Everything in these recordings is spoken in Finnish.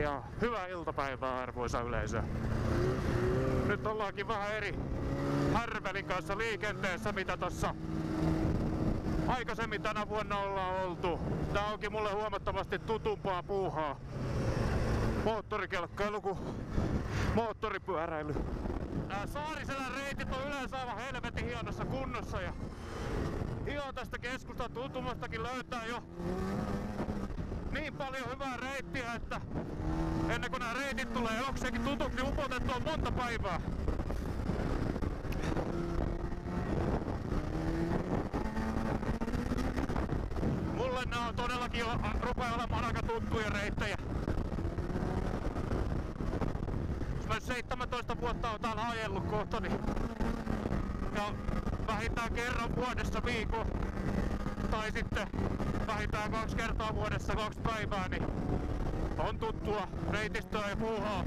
Ja hyvää iltapäivää arvoisa yleisö. Nyt ollaankin vähän eri härvelin kanssa liikenteessä, mitä tossa aikaisemmin tänä vuonna ollaan oltu. Tää onkin mulle huomattavasti tutumpaa puuhaa. Moottorikelkkailu kuin moottoripyöräily. Nää Saariselän reitit on yleensä aivan helvetin hienossa kunnossa ja ihan tästä keskustan tuntumastakin löytää jo niin paljon hyvää reittiä, että ennen kuin nämä reitit tulee jokseenkin tutuksi upotettua monta päivää. Mulle nämä on todellakin jo, rupeaa olemaan aika tuttuja reittejä. Jos mä 17 vuotta oon täällä ajellut kohta, niin ja vähintään kerran vuodessa viikon tai sitten vähintään kaksi kertaa vuodessa kaksi päivää, niin on tuttua reitistöä ja puuhaa.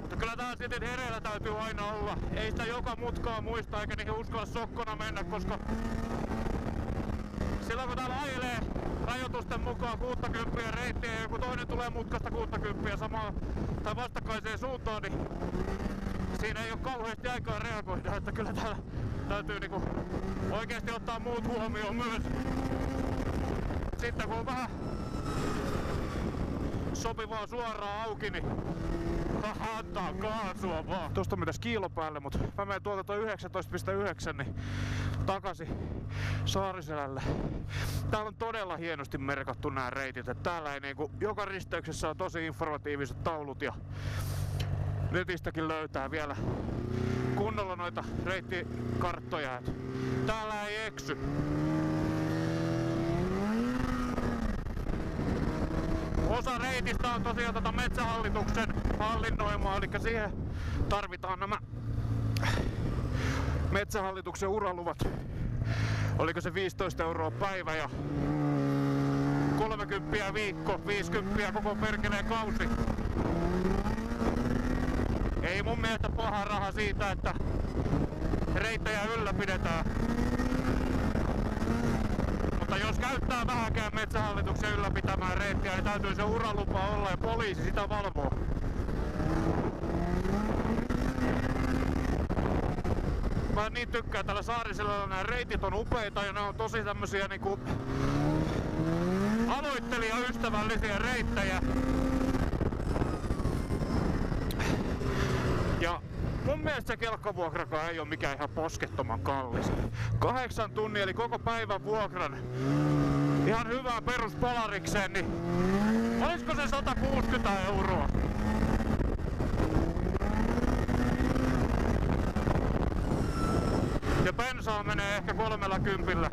Mutta kyllä tää sitten hereillä täytyy aina olla. Ei sitä joka mutkaa muista eikä niihin uskalla sokkona mennä, koska silloin kun täällä ajelee rajoitusten mukaan 60 reittiä ja joku toinen tulee mutkasta 60 samaan tai vastakkaiseen suuntaan, niin siinä ei ole kauheasti aikaa reagoida, että kyllä täällä täytyy niinku oikeasti ottaa muut huomioon myös. Sitten kun on vähän sopivaa suoraan auki, niin antaa kaasua vaan. Tuosta mitäs kiilo päälle, mutta mä menen tuolta toi 19,9 niin takaisin Saariselälle. Täällä on todella hienosti merkattu nämä reitit. Että täällä ei niinku, joka risteyksessä on tosi informatiiviset taulut ja netistäkin löytää vielä kunnolla noita reittikarttoja. Et täällä ei eksy. Osa reitistä on tosiaan tota metsähallituksen hallinnoimaa, eli siihen tarvitaan nämä metsähallituksen uraluvat. Oliko se 15 euroa päivä ja 30 viikko, 50 koko perkeleen kausi. Ei mun mielestä paha raha siitä, että reittejä ylläpidetään. Mutta jos käyttää vähänkään metsähallituksen ylläpitämään reittiä, niin täytyy se uralupa olla ja poliisi sitä valvoo. Mä niin tykkään tällä Saariselällä nämä reitit on upeita ja ne on tosi tämmösiä niinku aloittelijaystävällisiä reittejä. Ja mun mielestä se kelkkavuokrakaan ei ole mikään ihan poskettoman kallis. Kahdeksan tunnia eli koko päivän vuokran ihan hyvää peruspalarikseen, niin olisiko se 160 euroa? Ja bensaa menee ehkä kolmella kympillä.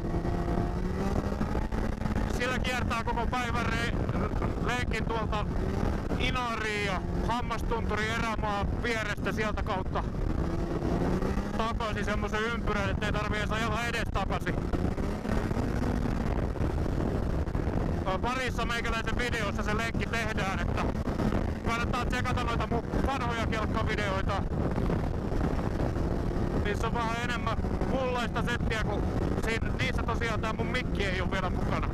Sillä kiertää koko päivän re- leikin tuolta Inariin ja Hammastunturi erämaa vierestä sieltä kautta takaisin semmosen ympyrän, ettei tarvii edes ajella edes takaisin. Parissa meikäläisen videossa se lenkki tehdään, että kannattaa tsekata noita vanhoja kelkkavideoita. Niissä on vähän enemmän muunlaista settiä, kun siinä, niissä tosiaan tää mun mikki ei ole vielä mukana.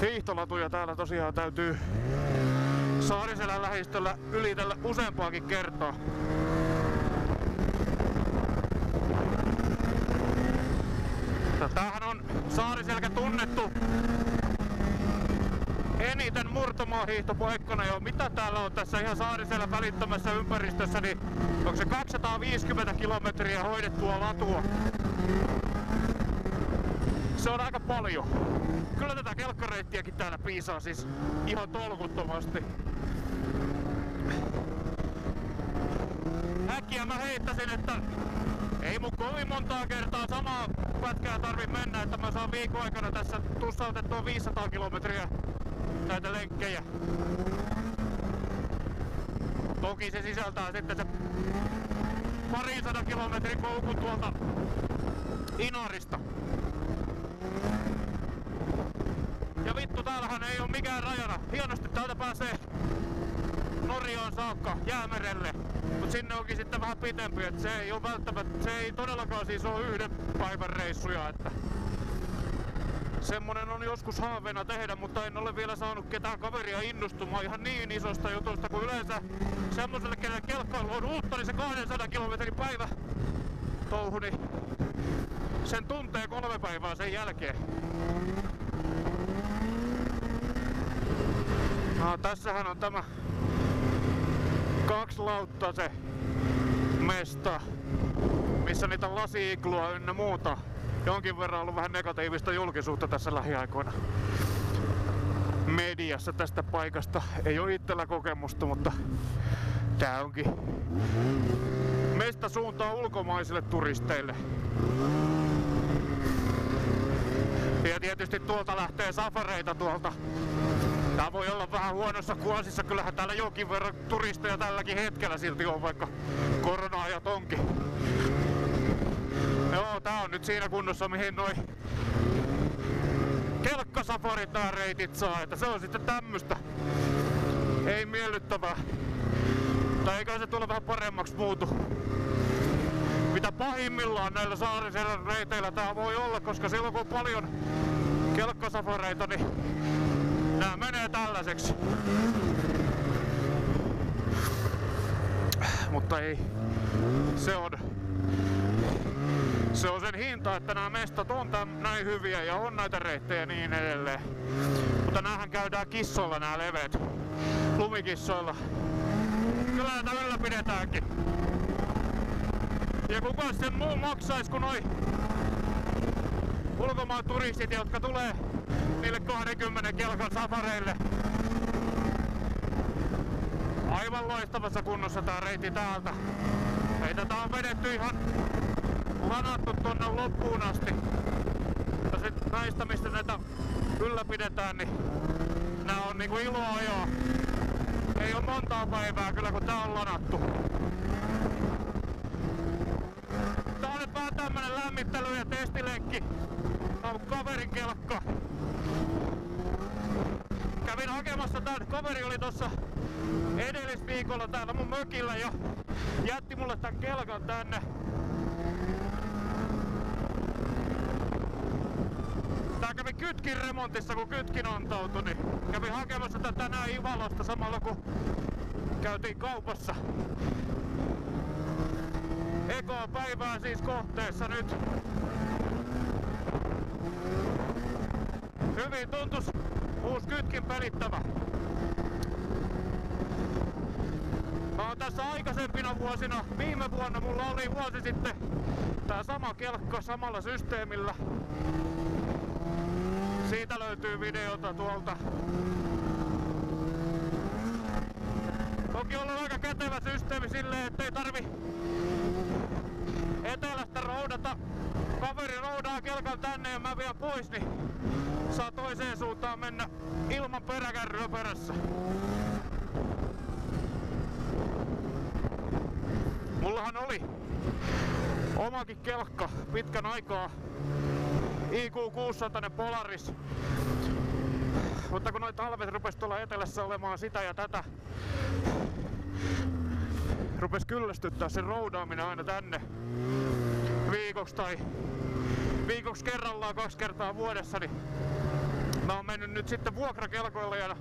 Hiihtolatuja täällä tosiaan täytyy Saariselän lähistöllä ylitellä useampaakin kertaa. Tämähän on Saariselkä tunnettu eniten murtomaahiihtopaikkana jo. Mitä täällä on tässä ihan Saariselän välittömässä ympäristössä, niin onko se 250 kilometriä hoidettua latua? Se on aika paljon. Kyllä tätä kelkkareittiäkin täällä piisaa siis ihan tolkuttomasti. Äkkiä mä heittäisin, että ei mun kovin montaa kertaa samaa pätkää tarvi mennä, että mä saan viikon aikana tässä tussautettua 500 kilometriä näitä lenkkejä. Toki se sisältää sitten se parin sadan kilometrin koukun tuolta Inarista. Ja vittu, täällähän ei ole mikään rajana. Hienosti täältä pääsee Norjaan saakka, jäämerelle. Mut sinne onkin sitten vähän pitempi, että se ei ole välttämättä, se ei todellakaan siis ole yhden päivän reissuja, että semmonen on joskus haaveena tehdä, mutta en ole vielä saanut ketään kaveria innostumaan ihan niin isosta jutusta kuin yleensä semmoselle, kenelle kelkkailu on uutta, niin se 200 kilometrin päivä touhu, niin sen tuntee kolme päivää sen jälkeen. No, tässähän on tämä kaksi lautta se mesta, missä niitä lasiiklua ynnä muuta. Jonkin verran ollut vähän negatiivista julkisuutta tässä lähiaikoina mediassa tästä paikasta. Ei ole itsellä kokemusta, mutta tää onkin mesta suuntaa ulkomaisille turisteille. Ja tietysti tuolta lähtee safareita tuolta. Tää voi olla vähän huonossa kuosissa, kyllähän täällä jokin verran turisteja tälläkin hetkellä silti on, vaikka korona-ajat onkin. Joo, tää on nyt siinä kunnossa, mihin noi kelkkasafarit nää reitit saa, että se on sitten tämmöstä. Ei miellyttävää. Tai eikä se tulla vähän paremmaksi muutu. Mitä pahimmillaan näillä saariselän reiteillä tää voi olla, koska silloin kun on paljon kelkkasafareita, niin nää menee tällaiseksi. Mutta ei. Se on se on sen hinta, että nämä mestat on täm, näin hyviä ja on näitä reittejä niin edelleen. Mutta näähän käydään kissoilla nämä leveet. Lumikissoilla. Kyllä näitä ylläpidetäänkin. Ja kuka sen muu maksaisi kuin noi ulkomaan turistit, jotka tulee niille 20 kelkan safareille. Aivan loistavassa kunnossa tää reiti täältä. Ei tätä on vedetty ihan lanattu tonne loppuun asti. Ja sit näistä mistä näitä ylläpidetään, niin nää on niinku iloa ajoa. Ei oo montaa päivää kyllä kun tää on lanattu. Tää on nyt vähän tämmönen lämmittely ja testilenkki. On kaverin kelkka. Kävin hakemassa tän, kaveri oli tossa edellisviikolla täällä mun mökillä ja jätti mulle tän kelkan tänne. Tää kävi kytkin remontissa, kun kytkin antautui, niin kävin hakemassa tätä tänään Ivalosta samalla kun käytiin kaupassa. Ekoa päivää siis kohteessa nyt. Hyvin tuntus uusi kytkin pelittävä. Mä oon tässä aikaisempina vuosina, viime vuonna mulla oli vuosi sitten tää sama kelkka samalla systeemillä. Siitä löytyy videota tuolta. Toki on aika kätevä systeemi silleen, ettei tarvi etelästä roudata. Kaveri roudaa kelkan tänne ja mä vien pois, niin saa toiseen suuntaan mennä ilman peräkärryä perässä. Mullahan oli omakin kelkka pitkän aikaa IQ600 Polaris. Mutta kun noita talvet rupes tuolla etelässä olemaan sitä ja tätä, rupes kyllästyttää sen roudaaminen aina tänne viikoksi tai viikoksi kerrallaan kaksi kertaa vuodessa, niin mä oon mennyt nyt sitten vuokrakelkoilla ja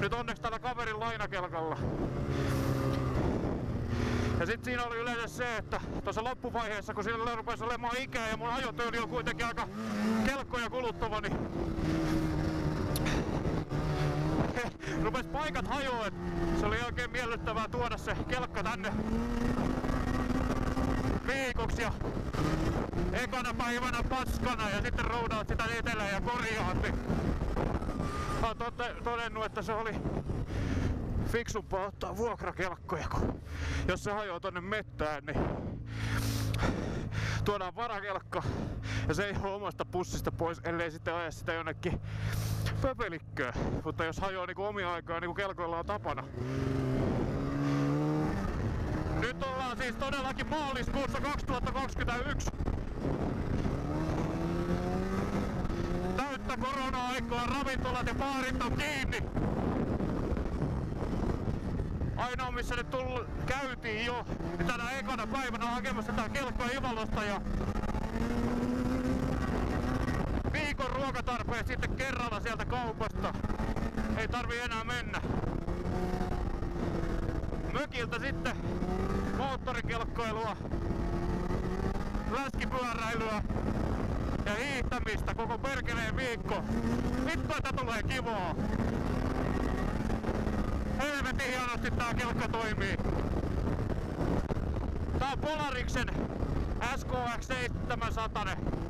nyt onneksi tällä kaverin lainakelkalla. Ja sitten siinä oli yleensä se, että tuossa loppuvaiheessa, kun sillä rupesi olemaan ikää ja mun ajotyyli on kuitenkin aika kelkkoja kuluttava, niin rupes paikat hajoa, se oli oikein miellyttävää tuoda se kelkka tänne viikoksi ja ekana päivänä paskana ja sitten roudaat sitä etelään ja korjaat. Niin mä oon todennut, että se oli fiksumpaa ottaa vuokrakelkkoja, kun jos se hajoaa tonne mettään, niin tuodaan varakelkka ja se ei ole omasta pussista pois, ellei sitten aja sitä jonnekin pöpelikköön. Mutta jos hajoaa niinku omia aikaa, niin kuin kelkoilla on tapana. Nyt ollaan siis todellakin maaliskuussa 2021. Täyttä korona-aikaa, ravintolat ja baarit on kiinni ainoa missä nyt tullut, käytiin jo niin tänä ekana päivänä hakemassa tätä kelkkoa Ivalosta ja ruokatarpeet sitten kerralla sieltä kaupasta. Ei tarvi enää mennä. Mökiltä sitten moottorikelkkoilua, läskipyöräilyä ja hiihtämistä koko perkeleen viikko. Vittu, että tulee kivaa. Helvetin hienosti tää kelkka toimii. Tää on Polariksen SKX 700.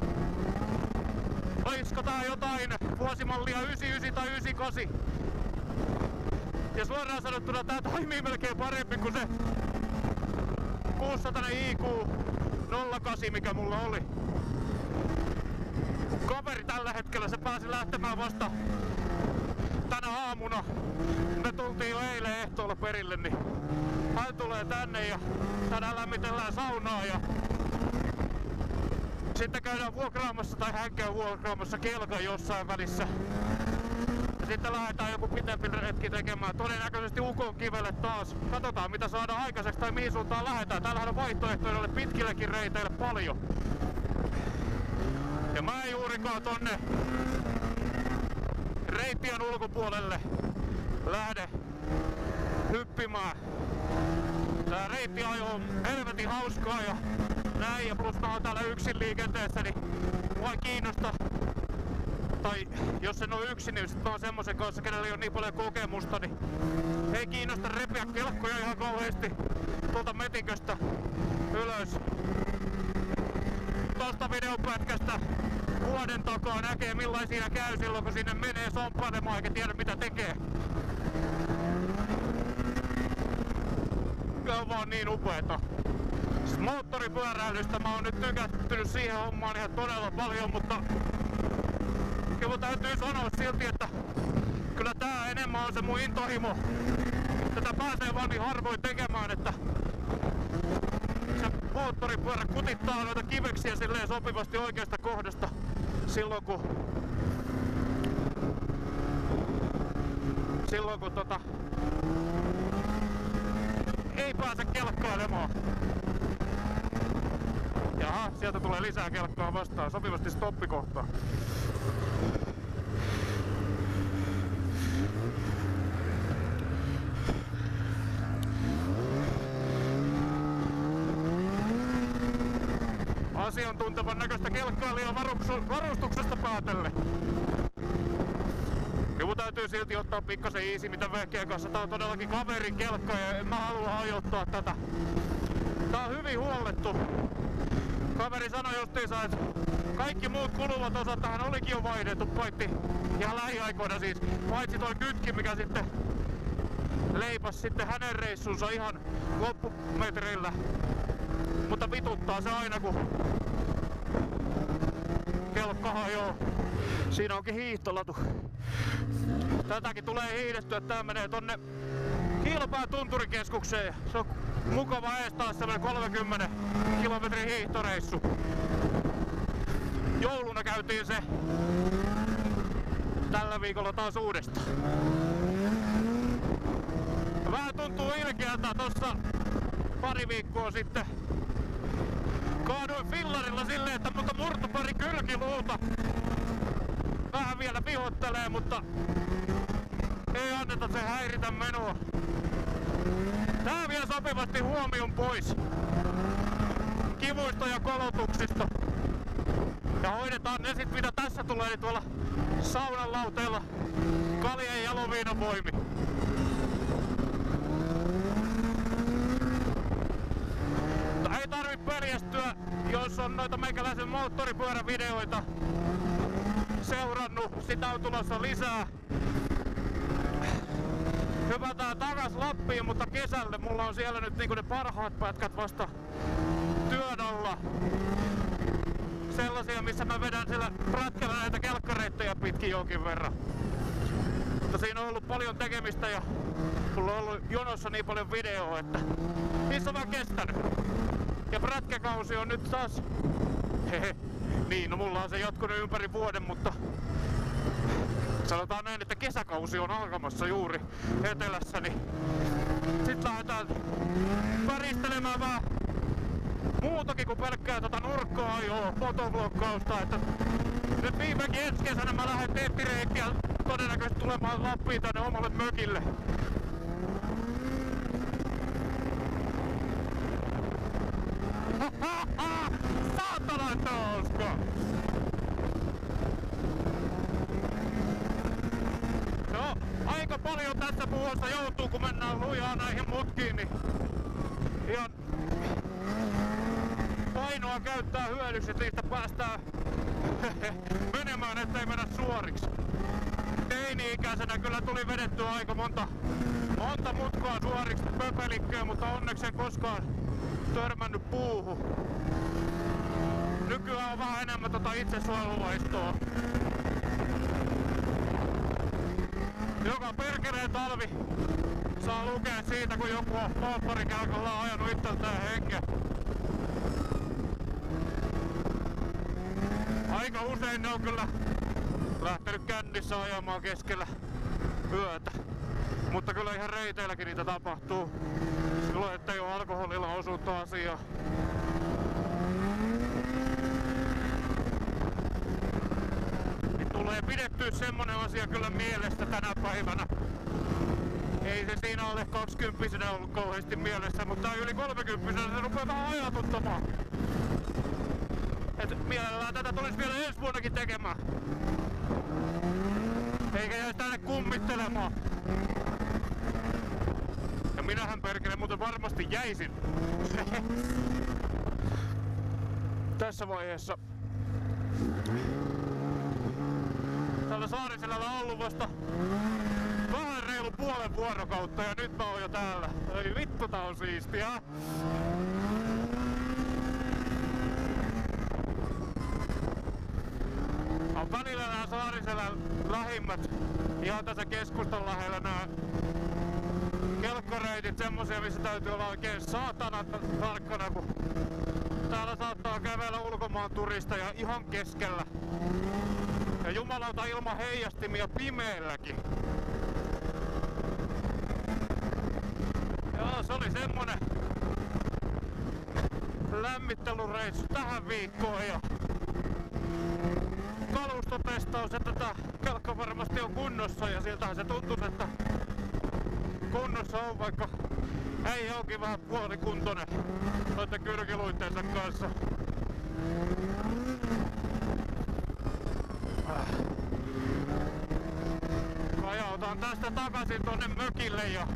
Tää jotain vuosimallia 99 tai 98? Ja suoraan sanottuna tää toimii melkein paremmin kuin se 600 IQ 08 mikä mulla oli. Kaveri tällä hetkellä se pääsi lähtemään vasta tänä aamuna. Me tultiin jo eilen ehtoolla perille, niin hän tulee tänne ja tänään lämmitellään saunaa ja sitten käydään vuokraamassa tai hän käy vuokraamassa kelka jossain välissä. Ja sitten lähdetään joku pitempi retki tekemään. Todennäköisesti Ukon kivelle taas. Katsotaan mitä saadaan aikaiseksi tai mihin suuntaan lähdetään. Täällähän on vaihtoehtoja noille pitkillekin reiteille paljon. Ja mä en juurikaan tonne reittien ulkopuolelle lähde hyppimään. Tää reittiajo on helvetin hauskaa ja näin ja plus mä oon täällä yksin liikenteessä, niin mua ei kiinnosta. Tai jos en oo yksin, niin sit mä oon semmosen kanssa, kenellä ei oo niin paljon kokemusta, niin ei kiinnosta repiä kelkkoja ihan kauheesti tuolta metiköstä ylös. Tosta videopätkästä vuoden takaa näkee millaisia käy silloin kun sinne menee somppanemaan eikä tiedä mitä tekee. Se on vaan niin upeeta. Moottoripyöräilystä mä oon nyt tykättynyt siihen hommaan ihan todella paljon, mutta kyllä täytyy sanoa silti, että kyllä tää enemmän on se mun intohimo. Tätä pääsee vaan niin harvoin tekemään, että se moottoripyörä kutittaa noita kiveksiä silleen sopivasti oikeasta kohdasta silloin kun silloin kun tota ei pääse kelkkailemaan. Sieltä tulee lisää kelkkaa vastaan. Sopivasti stoppikohta. asiantuntevan näköistä kelkkailijaa varustuksesta päätelle. Joku täytyy silti ottaa pikkasen easy mitä vehkeen kanssa. Tää on todellakin kaverin kelkka ja en mä halua ajoittaa tätä. Tää on hyvin huollettu. Kaveri sanoi justiinsa, että kaikki muut kuluvat osat tähän olikin jo vaihdettu, paitsi ihan lähiaikoina siis. Paitsi toi kytki, mikä sitten leipas sitten hänen reissunsa ihan loppumetrillä. Mutta vituttaa se aina kun kelkka joo. Siinä onkin hiihtolatu. Tätäkin tulee hiidettyä, tää menee tonne Kiilopään tunturikeskukseen. Se on mukava ees taas 30 kilometrin hiihtoreissu. Jouluna käytiin se tällä viikolla taas uudestaan. Vähän tuntuu ilkeältä tossa pari viikkoa sitten kaaduin fillarilla silleen, että mutta murtu pari kylkiluuta. Vähän vielä pihottelee, mutta ei anneta se häiritä menoa. Tää vie sopivasti huomion pois kivuista ja kolotuksista. Ja hoidetaan ne sit mitä tässä tulee niin tuolla saunan lauteella kaljan jaloviinavoimi. ei tarvi peljästyä, jos on noita meikäläisen moottoripyörävideoita seurannut. Sitä on tulossa lisää. Hypätään takas Lappiin, mutta kesälle mulla on siellä nyt niinku ne parhaat pätkät vasta työn alla. Sellaisia, missä mä vedän siellä prätkällä näitä kelkkareittoja pitkin jonkin verran. Mutta siinä on ollut paljon tekemistä ja mulla on ollut jonossa niin paljon videoa, että niissä on kestänyt. Ja prätkäkausi on nyt taas... Hehe. Niin, no mulla on se jatkunut ympäri vuoden, mutta... Sanotaan näin, että kesäkausi on alkamassa juuri etelässä, niin... Sitten lähdetään väristelemään vähän muutakin kuin pelkkää tota nurkkaa joo, motoblokkausta, että nyt viimekin ensi kesänä mä lähden teppireittiä todennäköisesti tulemaan Lappiin tänne omalle mökille. Saatana, että! No, aika paljon tässä puolessa joutuu, kun mennään lujaa näihin mutkiin, niin ihan painoa käyttää hyödyksi, että niistä päästään menemään, ettei mennä suoriksi. Teini-ikäisenä kyllä tuli vedettyä aika monta, monta mutkaa suoriksi pöpelikköön, mutta onneksi en koskaan törmännyt puuhun. Nykyään on vähän enemmän tota itsesuojeluvaistoa. Joka perkeleen talvi saa lukea siitä, kun joku on moottorikelkalla ajanut itseltään henkeä. Aika usein ne on kyllä lähtenyt kännissä ajamaan keskellä yötä. Mutta kyllä ihan reiteilläkin niitä tapahtuu. Silloin ettei ole alkoholilla osuutta asiaa. Niin tulee pidettyä semmonen asia kyllä mielestä tänä päivänä. Ei se siinä alle 20 ollut kauheasti mielessä, mutta yli 30 se rupeaa vähän ajatuttamaan. Et mielellään tätä tulisi vielä ensi vuonnakin tekemään. Eikä jäisi tänne kummittelemaan. Ja minähän perkele muuten varmasti jäisin. Tässä vaiheessa Täällä Saariselällä ollut vasta vähän reilu puolen vuorokautta ja nyt mä oon jo täällä. Ei vittu tää on siistiä. On välillä nää Saariselän lähimmät ihan tässä keskustan lähellä nää kelkkareitit semmosia, missä täytyy olla oikein saatana tarkkana, kun täällä saattaa kävellä ulkomaan turisteja ihan keskellä. Ja jumalauta ilman heijastimia pimeälläkin. Joo, se oli semmonen lämmittelyreissu tähän viikkoon ja kalustotestaus, että tää kelkka varmasti on kunnossa ja siltähän se tuntuu, että kunnossa on, vaikka ei onkin vähän puolikuntoinen noiden kylkiluitteensa kanssa. Tästä takaisin tonne mökille ja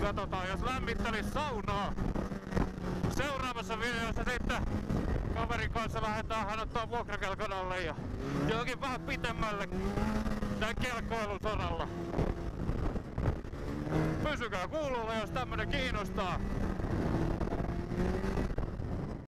Katsotaan, jos lämmittelis saunaa. Seuraavassa videossa sitten kaverin kanssa lähdetään hän ottaa vuokrakelkan alle ja johonkin vähän pitemmälle tän kelkoilun soralla. Pysykää kuulolla, jos tämmönen kiinnostaa.